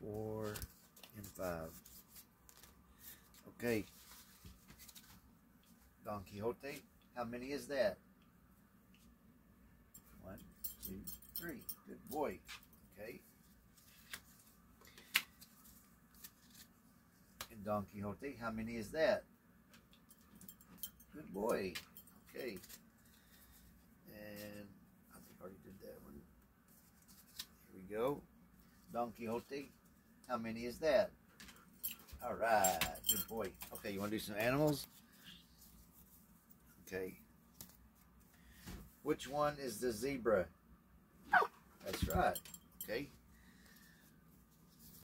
four, and five. Okay. Don Quixote, how many is that? One, two, three. Good boy. Okay. And Don Quixote, how many is that? Good boy. Okay. And I think I already did that one. Here we go. Don Quixote, how many is that? All right. Good boy. Okay, you want to do some animals? Okay. Which one is the zebra? That's right. Okay.